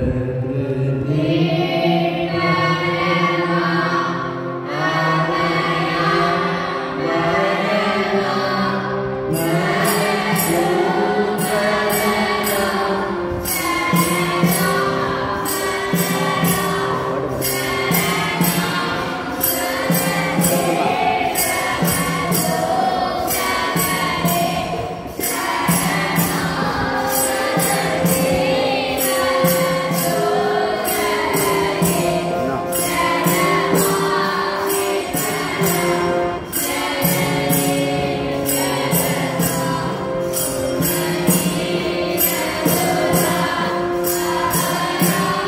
Amen. Yeah.